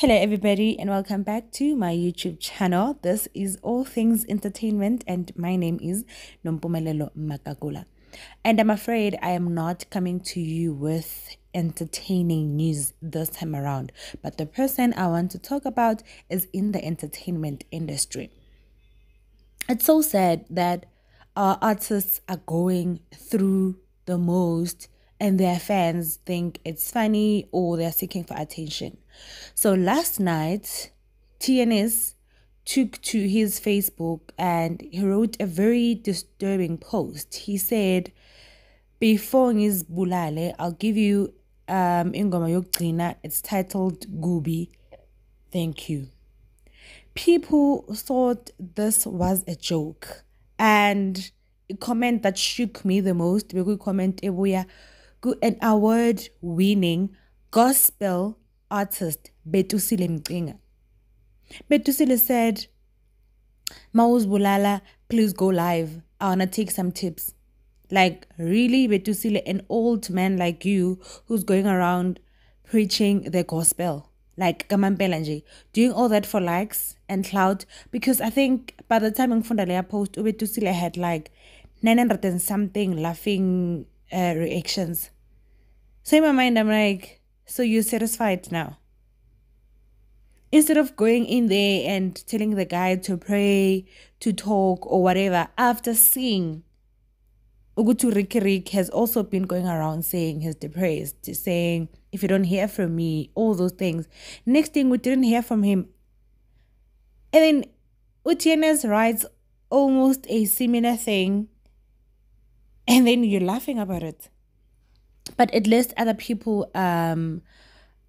Hello, everybody, and welcome back to my YouTube channel. This is All Things Entertainment, and my name is Nompumelelo Makakula. And I'm afraid I am not coming to you with entertaining news this time around, but the person I want to talk about is in the entertainment industry. It's so sad that our artists are going through the most and their fans think it's funny or they're seeking for attention. So last night, TNS took to his Facebook and he wrote a very disturbing post. He said, Before bulale, I'll give you um ingoma yokugcina. It's titled Gubi. Thank you. People thought this was a joke. And a comment that shook me the most, we comment ebuya an award winning gospel artist Bethusile Mcinga. Bethusile said, Mauz Bulala, please go live. I wanna take some tips. Like, really, Bethusile, an old man like you who's going around preaching the gospel. Like Kamampela doing all that for likes and clout. Because I think by the time Ngfundalea post, Bethusile had like 900 and something laughing uh, reactions. So in my mind, I'm like, so you're satisfied now? Instead of going in there and telling the guy to pray, to talk, or whatever, after seeing Ugutu Riky Rick has also been going around saying he's depressed, saying, if you don't hear from me, all those things. Next thing, we didn't hear from him. And then Utienes writes almost a similar thing. And then you're laughing about it. But at least other people um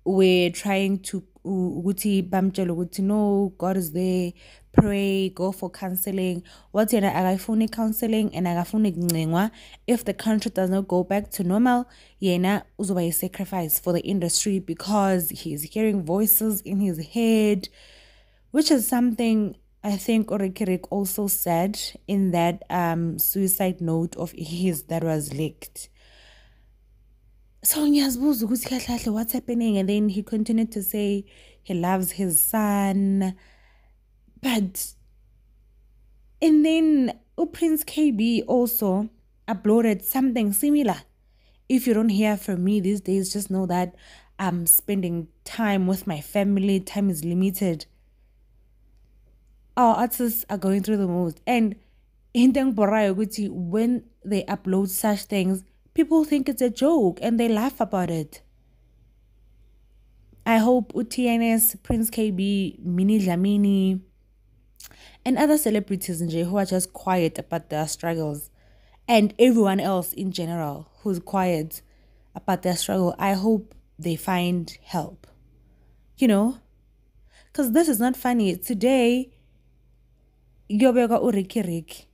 were trying to ukuthi bamtshela ukuthi no god is there. Pray go for counseling. Wathi yena akayifuni counseling and akafuni kuncengwa if the country does not go back to normal yena uzoba sacrifice for the industry because he's hearing voices in his head which is something I think Orikirik also said in that um, suicide note of his that was leaked. So what's happening? And then he continued to say he loves his son. But and then Prince Kaybee also uploaded something similar. If you don't hear from me these days just know that i'm spending time with my family. Time is limited our artists are going through the most and when they upload such things people think it's a joke and they laugh about it. I hope UTNS, Prince Kaybee, Minnie Dlamini, and other celebrities in J who are just quiet about their struggles, and everyone else in general who's quiet about their struggle, I hope they find help. You know? Because this is not funny. Today, Uriki Rik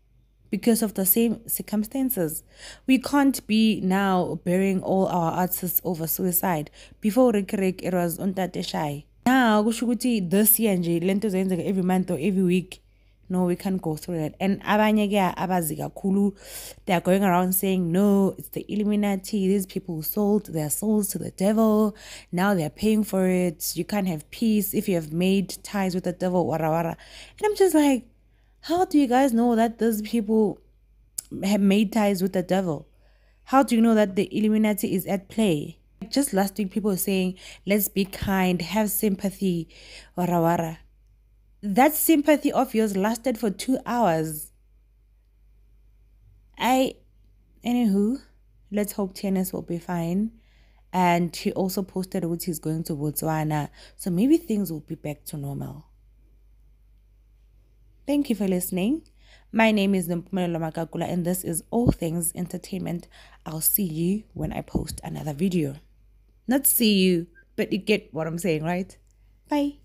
because of the same circumstances. We can't be now burying all our artists over suicide. Before Riky Rick, it was Untate Shai. Now, this year every month or every week. No, we can't go through that. And abanye ke abazi they are going around saying, no, it's the Illuminati. These people sold their souls to the devil. Now they're paying for it. You can't have peace if you have made ties with the devil, wara wara. And I'm just like, how do you guys know that those people have made ties with the devil? How do you know that the Illuminati is at play? Just last week, people were saying, let's be kind, have sympathy, wara wara. That sympathy of yours lasted for two hours. I, anywho, let's hope TNS will be fine. And he also posted what he's going to Botswana. So maybe things will be back to normal. Thank you for listening. My name is Mpumelelo Makakula and this is All Things Entertainment. I'll see you when I post another video. Not see you, but you get what I'm saying, right? Bye.